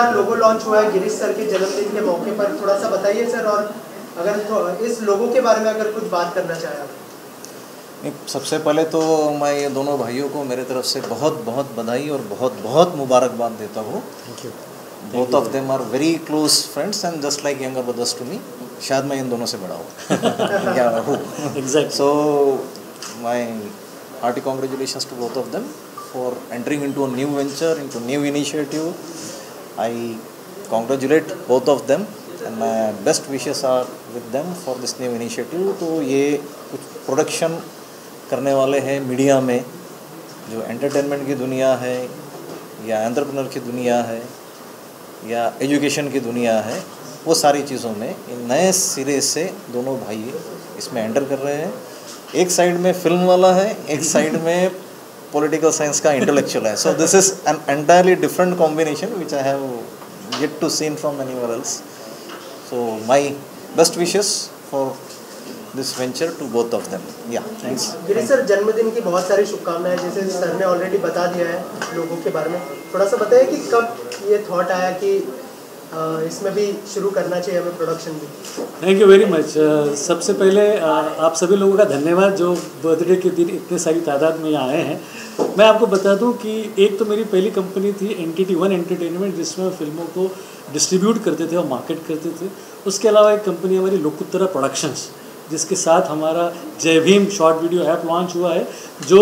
शानदार लोगो लॉन्च हुआ है गिरीश सर के जन्मदिन के मौके पर थोड़ा सा बताइए सर और अगर तो इस लोगों के बारे में अगर कुछ बात करना चाहें आप। सबसे पहले तो मैं ये दोनों भाइयों को मेरे तरफ़ से बहुत बहुत बधाई और बहुत बहुत मुबारकबाद देता हूँ। Both of them are very close friends and just like younger brothers to me शायद मैं इन दोनों से बड़ा हूँ। या हूँ? Exact So, my hearty congratulations to both of them for entering into a new venture, into new initiative. I congratulate both of them and my best wishes are with them for this new initiative. तो ये कुछ production करने वाले हैं media में, जो entertainment की दुनिया है, या एंटरप्रेन्योर की दुनिया है, या एजुकेशन की दुनिया है, वो सारी चीज़ों में इन नए सिरे से दोनों भाई इसमें एंटर कर रहे हैं एक साइड में फ़िल्म वाला है, एक साइड में पॉलिटिकल साइंस का इंटेलेक्चुअल है so this is an entirely different combination which I have get to seen from anywhere else so my best wishes for this venture to both of them yeah thanks Girish sir, जन्मदिन की बहुत सारी शुभकामनाएँ, जैसे sir ने already बता दिया है लोगों के बारे में। थोड़ा सा बताइए कि कब ये थॉट आया कि इसमें भी शुरू करना चाहिए हमें प्रोडक्शन भी। थैंक यू वेरी मच सबसे पहले आप सभी लोगों का धन्यवाद जो बर्थडे के दिन इतने सारी तादाद में यहाँ आए हैं। मैं आपको बता दूँ कि एक तो मेरी पहली कंपनी थी एन टी वन एंटरटेनमेंट जिसमें फ़िल्मों को डिस्ट्रीब्यूट करते थे और मार्केट करते थे। उसके अलावा एक कंपनी हमारी लोकुत्तरा प्रोडक्शंस जिसके साथ हमारा Jai Bhim short video app launch हुआ है, जो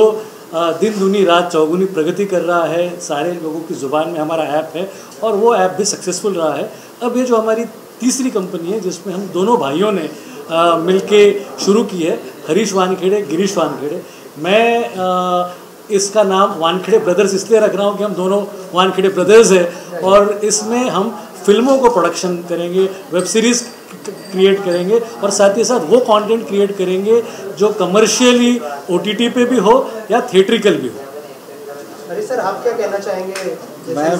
दिन दूनी रात चौगुनी प्रगति कर रहा है। सारे लोगों की ज़ुबान में हमारा ऐप है और वो ऐप भी सक्सेसफुल रहा है। अब ये जो हमारी तीसरी कंपनी है जिसमें हम दोनों भाइयों ने मिल मिलके शुरू की है हरीश वानखेड़े गिरीश वानखेड़े। मैं अ, इसका नाम वानखेड़े ब्रदर्स इसलिए रख रहा हूँ कि हम दोनों वानखेड़े ब्रदर्स हैं। और इसमें हम फ़िल्मों को प्रोडक्शन करेंगे वेब सीरीज़ क्रिएट करेंगे और साथ ही साथ वो कंटेंट क्रिएट करेंगे जो कमर्शियली ओटीटी पे भी हो या थिएट्रिकल भी हो। अरे सर आप क्या कहना चाहेंगे? मैं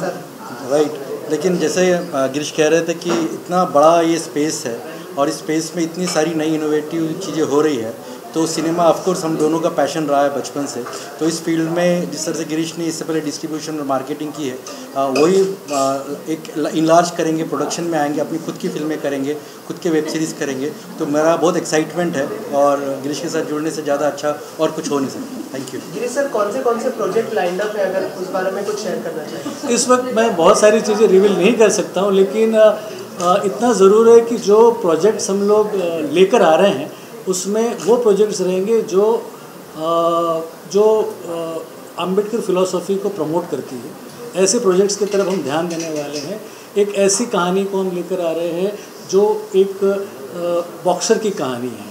राइट लेकिन जैसे गिरीश कह रहे थे कि इतना बड़ा ये स्पेस है और इस स्पेस में इतनी सारी नई इनोवेटिव चीज़ें हो रही है तो सिनेमा ऑफकोर्स हम दोनों का पैशन रहा है बचपन से। तो इस फ़ील्ड में जिस तरह से गिरीश ने इससे पहले डिस्ट्रीब्यूशन और मार्केटिंग की है वही एक इनलार्ज करेंगे प्रोडक्शन में आएँगे अपनी खुद की फ़िल्में करेंगे खुद के वेब सीरीज़ करेंगे। तो मेरा बहुत एक्साइटमेंट है और गिरीश के साथ जुड़ने से ज़्यादा अच्छा और कुछ हो नहीं सकता। थैंक यू गिरीश सर कौन से कौन से प्रोजेक्ट लाइंड अप है? अगर उस बारे में कुछ शेयर करना चाहिए इस वक्त मैं बहुत सारी चीज़ें रिवील नहीं कर सकता हूँ लेकिन इतना ज़रूर है कि जो प्रोजेक्ट्स हम लोग लेकर आ रहे हैं उसमें वो प्रोजेक्ट्स रहेंगे जो अ, जो अंबेडकर फिलोसॉफी को प्रमोट करती है। ऐसे प्रोजेक्ट्स की तरफ़ हम ध्यान देने वाले हैं। एक ऐसी कहानी को हम लेकर आ रहे हैं जो एक बॉक्सर की कहानी है।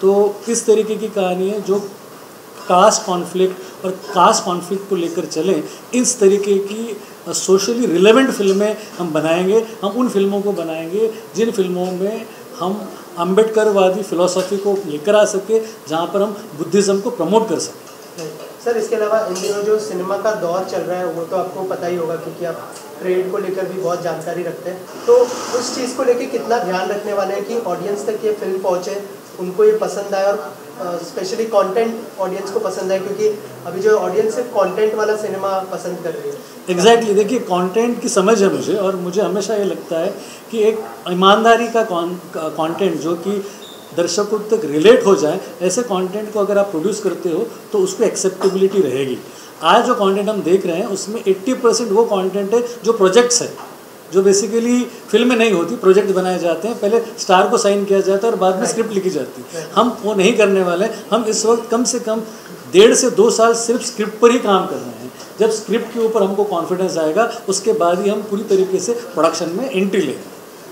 तो इस तरीके की कहानी है जो कास्ट कॉन्फ्लिक्ट और कास्ट कॉन्फ्लिक्ट को लेकर चलें इस तरीके की सोशली रिलेवेंट फ़िल्में हम बनाएँगे। हम उन फ़िल्मों को बनाएँगे जिन फ़िल्मों में हम अम्बेडकरवादी फिलोसॉफी को लेकर आ सके, जहाँ पर हम बुद्धिज़्म को प्रमोट कर सकें सर, इसके अलावा इन दिनों जो सिनेमा का दौर चल रहा है, वो तो आपको पता ही होगा, क्योंकि आप ट्रेड को लेकर भी बहुत जानकारी रखते हैं। तो उस चीज़ को लेकर कितना ध्यान रखने वाले हैं कि ऑडियंस तक ये फ़िल्म पहुँचे? उनको ये पसंद आए और स्पेशली कंटेंट ऑडियंस को पसंद आए क्योंकि अभी जो ऑडियंस सिर्फ़ कंटेंट वाला सिनेमा पसंद कर रही है। एग्जैक्टली exactly, देखिए कंटेंट की समझ है मुझे और मुझे हमेशा ये लगता है कि एक ईमानदारी का कंटेंट जो कि दर्शकों तक रिलेट हो जाए ऐसे कंटेंट को अगर आप प्रोड्यूस करते हो तो उसको एक्सेप्टेबिलिटी रहेगी। आज जो कंटेंट हम देख रहे हैं उसमें 80 परसेंट वो कंटेंट है जो प्रोजेक्ट्स है। जो बेसिकली फ़िल्म में नहीं होती प्रोजेक्ट बनाए जाते हैं पहले स्टार को साइन किया जाता है और बाद में स्क्रिप्ट लिखी जाती है। हम वो नहीं करने वाले हम इस वक्त कम से कम डेढ़ से दो साल सिर्फ़ स्क्रिप्ट पर ही काम कर रहे हैं। जब स्क्रिप्ट के ऊपर हमको कॉन्फिडेंस आएगा उसके बाद ही हम पूरी तरीके से प्रोडक्शन में एंट्री लेंगे।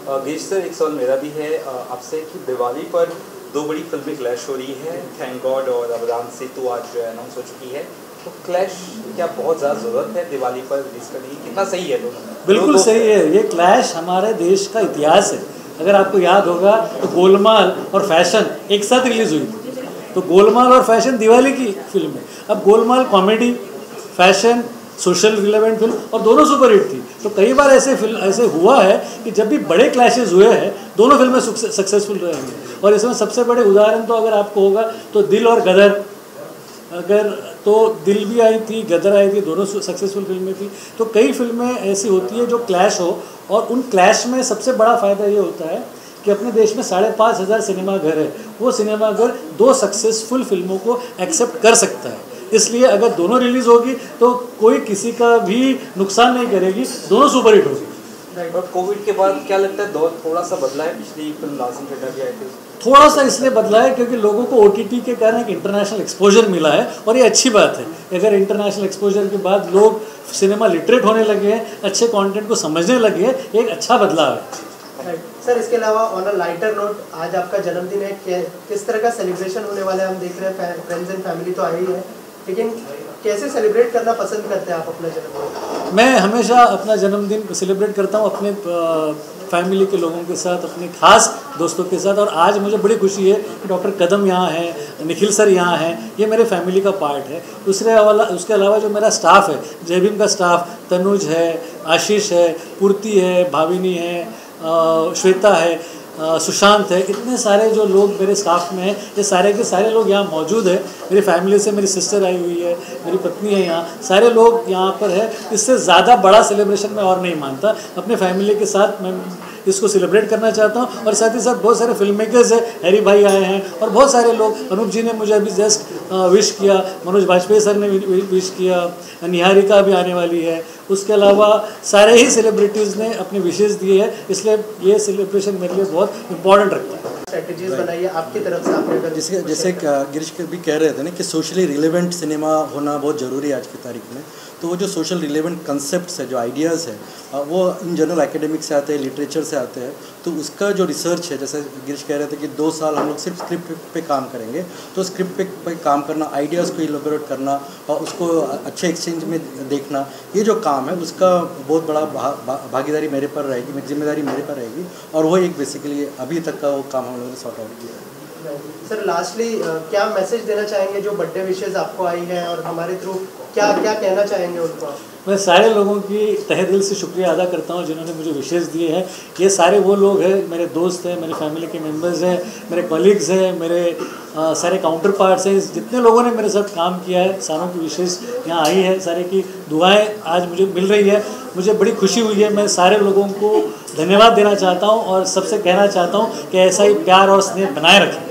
गिरीश सर एक सवाल मेरा भी है आपसे कि दिवाली पर दो बड़ी फ़िल्में क्लैश हो रही है। थैंक गॉड और अवदान सेतु आज जो है अनाउंस हो चुकी है। तो क्लैश क्या बहुत ज़्यादा ज़रूरत है दिवाली पर रिलीज़ करने की। कितना सही है दोनों? बिल्कुल दो- सही है। ये क्लैश हमारे देश का इतिहास है। अगर आपको याद होगा तो गोलमाल और फ़ैशन एक साथ रिलीज़ हुई थी। तो गोलमाल और फ़ैशन दिवाली की फ़िल्म है। अब Golmaal comedy fashion social relevant film और दोनों सुपरहिट थी। तो कई बार ऐसे फ़िल्म ऐसे हुआ है कि जब भी बड़े क्लैशेज हुए हैं दोनों फ़िल्में सक्सेसफुल रहेंगी और इसमें सबसे बड़े उदाहरण तो अगर आपको होगा तो दिल और गदर। अगर तो दिल भी आई थी, गदर आई थी, दोनों सक्सेसफुल फ़िल्में थी। तो कई फ़िल्में ऐसी होती है जो क्लैश हो और उन क्लैश में सबसे बड़ा फ़ायदा ये होता है कि अपने देश में साढ़े पाँच हज़ार सिनेमाघर है। वो सिनेमाघर दो सक्सेसफुल फ़िल्मों को एक्सेप्ट कर सकता है। इसलिए अगर दोनों रिलीज़ होगी तो कोई किसी का भी नुकसान नहीं करेगी, दोनों सुपरहिट होगी। और कोविड के बाद क्या लगता है? दौर थोड़ा सा बदला है, पिछली फ़िल्म लाजिम थी। थोड़ा सा इसलिए बदला है क्योंकि लोगों को ओटीटी के कारण एक इंटरनेशनल एक्सपोजर मिला है और ये अच्छी बात है। अगर इंटरनेशनल एक्सपोजर के बाद लोग सिनेमा लिटरेट होने लगे हैं, अच्छे कंटेंट को समझने लगे हैं एक अच्छा बदलाव है। सर इसके अलावा ऑन अ लाइटर नोट आज आपका जन्मदिन है किस तरह का सेलिब्रेशन होने वाला है? हम देख रहे हैं फ्रेंड्स एंड फैमिली तो आई है। लेकिन कैसे सेलिब्रेट करना पसंद करते हैं आप अपना जन्मदिन? मैं हमेशा अपना जन्मदिन सेलिब्रेट करता हूँ अपने फैमिली के लोगों के साथ, अपने खास दोस्तों के साथ। और आज मुझे बड़ी खुशी है कि डॉक्टर कदम यहाँ हैं, निखिल सर यहाँ हैं, ये मेरे फैमिली का पार्ट है। दूसरे अलावा उसके अलावा जो मेरा स्टाफ है जय भीम का स्टाफ तनुज है, आशीष है, पूर्ति है, भाविनी है श्वेता है सुशांत है इतने सारे जो लोग मेरे स्टाफ में हैं, ये सारे के सारे लोग यहाँ मौजूद है। मेरी फैमिली से मेरी सिस्टर आई हुई है, मेरी पत्नी है यहाँ। सारे लोग यहाँ पर है। इससे ज़्यादा बड़ा सेलिब्रेशन मैं और नहीं मानता। अपने फैमिली के साथ मैं इसको सेलिब्रेट करना चाहता हूँ। और साथ ही साथ बहुत सारे फ़िल्म मेकर्स हैं हैरी भाई आए हैं और बहुत सारे लोग। अनूप जी ने मुझे अभी जस्ट विश किया। मनोज वाजपेयी सर ने विश किया। निहारिका भी आने वाली है। उसके अलावा सारे ही सेलिब्रिटीज़ ने अपने विशेष दिए हैं। इसलिए ये सेलिब्रेशन मेरे लिए बहुत इंपॉर्टेंट रखता है। स्ट्रेटजीज बनाई है आपकी तरफ़ से आपने जैसे जैसे गिरीश भी कह रहे थे ना कि सोशली रिलेवेंट सिनेमा होना बहुत ज़रूरी है आज की तारीख में। तो वो जो सोशल रिलेवेंट कंसेप्ट है जो आइडियाज़ है वो इन जनरल एकेडमिक से आते हैं लिटरेचर से आते हैं तो उसका जो रिसर्च है जैसे गिरीश कह रहे थे कि दो साल हम लोग सिर्फ़ स्क्रिप्ट पे काम करेंगे तो स्क्रिप्ट पे, पे काम करना आइडियाज़ को इलोबरेट करना और उसको अच्छे एक्सचेंज में देखना ये जो काम है उसका बहुत बड़ा भा, भा, भागीदारी मेरे पर रहेगी ज़िम्मेदारी मेरे पर रहेगी और वो एक बेसिकली अभी तक का वो काम हम लोगों ने सॉर्ट आउट किया सर लास्टली क्या मैसेज देना चाहेंगे जो बर्थडे विशेष आपको आई है और हमारे थ्रू क्या क्या कहना चाहेंगे उनको मैं सारे लोगों की तहे दिल से शुक्रिया अदा करता हूँ जिन्होंने मुझे विशेष दिए हैं। ये सारे वो लोग हैं मेरे दोस्त हैं मेरे फैमिली के मेंबर्स हैं मेरे कलीग्स हैं मेरे आ, सारे काउंटर पार्ट्स हैं। जितने लोगों ने मेरे साथ काम किया है सारों की विशेष यहाँ आई है। सारे की दुआएँ आज मुझे मिल रही है। मुझे बड़ी खुशी हुई है। मैं सारे लोगों को धन्यवाद देना चाहता हूँ और सबसे कहना चाहता हूँ कि ऐसा ही प्यार और स्नेह बनाए रखें।